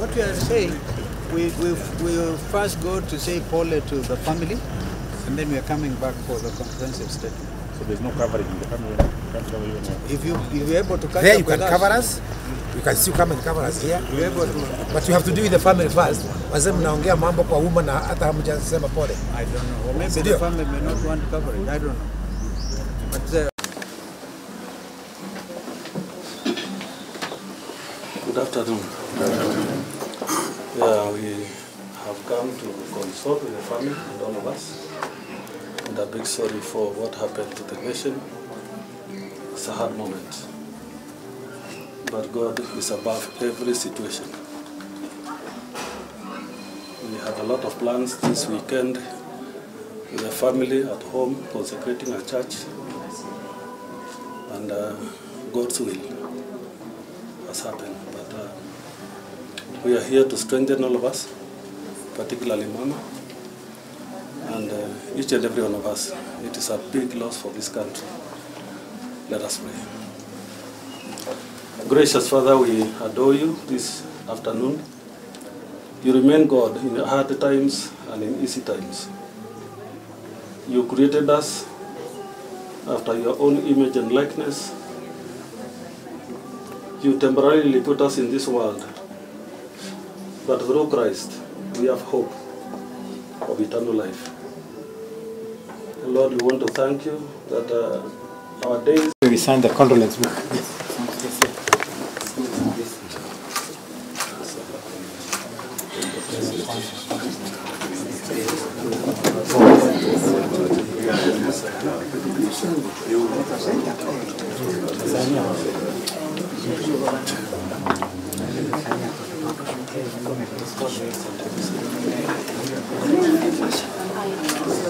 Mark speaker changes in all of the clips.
Speaker 1: What you are saying, we, we, we will first go to say pole to the family, and then we are coming back for the comprehensive statement.
Speaker 2: So there's no coverage in the family. Can't cover you now.
Speaker 1: If you, if you're able to catch
Speaker 3: There
Speaker 1: up
Speaker 3: you can
Speaker 1: with
Speaker 3: cover
Speaker 1: us,
Speaker 3: us. You can still come and cover us here.
Speaker 1: you're able to,
Speaker 3: But you have to do with the family first. Wazee mnaongea mambo kwa umma na hata hamjasema pole.
Speaker 1: I don't know, or maybe the family may not want coverage, I don't know.
Speaker 4: Good afternoon. Yeah, we have come to console with the family and all of us. And a big sorry for what happened to the nation. It's a hard moment. But God is above every situation. We have a lot of plans this weekend with the family at home consecrating a church. And uh, God's will has happened. We are here to strengthen all of us, particularly Mama, and uh, each and every one of us. It is a big loss for this country. Let us pray. Gracious Father, we adore you this afternoon. You remain God in hard times and in easy times. You created us after your own image and likeness you temporarily put us in this world, but through Christ we have hope of eternal life. Lord, we want to thank you that uh, our days
Speaker 5: We sign the condolence book. はい。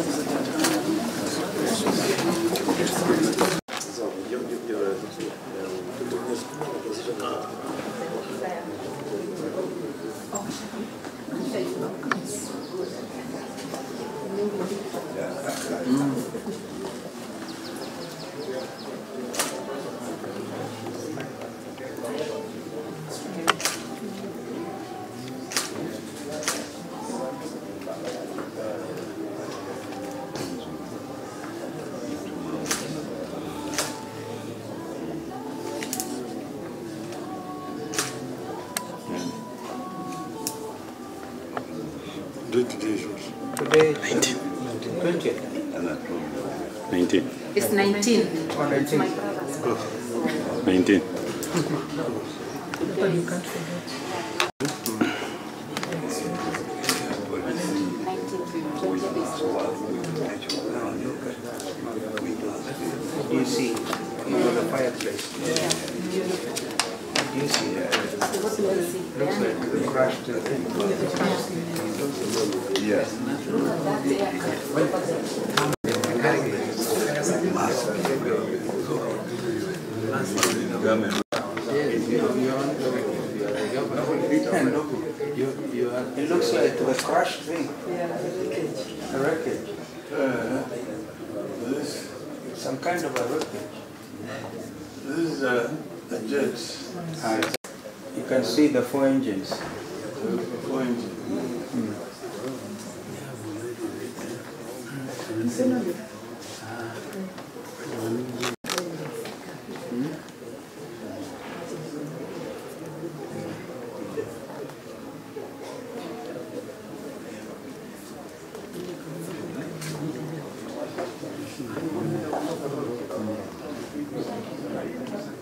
Speaker 1: Today, 19. 20th.
Speaker 2: 19.
Speaker 6: It's 19.
Speaker 2: 19.
Speaker 1: What do you see? You know the fireplace. What do you see there? Looks like the crushed uh, thing. Yes, you- you're on the- You- you are- It looks like the crushed thing. A wreckage. Some kind of a wreckage.
Speaker 7: This is a, a jet
Speaker 1: You can see the four engines.
Speaker 7: point.
Speaker 8: But I now went to